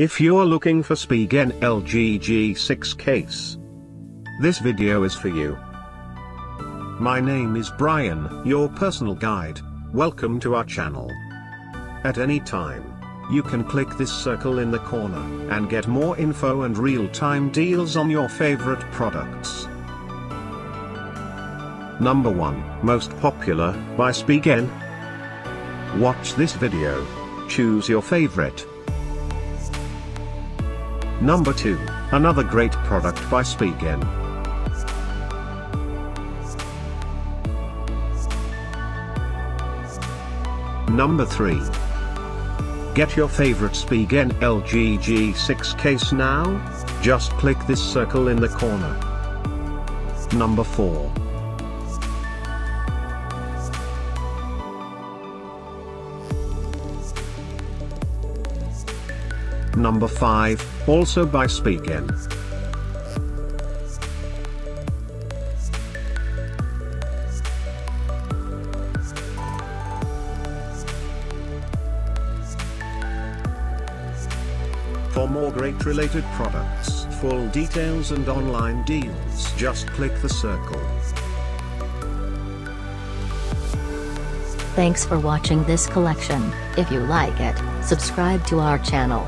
If you're looking for Spigen LG G6 case, this video is for you. My name is Brian, your personal guide, welcome to our channel. At any time, you can click this circle in the corner, and get more info and real-time deals on your favorite products. Number 1, Most Popular, by Spigen. Watch this video. Choose your favorite. Number 2, another great product by Spigen. Number 3. Get your favorite Spigen LG G6 case now? Just click this circle in the corner. Number 4. Number 5, also by Spigen. For more great related products, full details and online deals just click the circle. Thanks for watching this collection. If you like it, subscribe to our channel.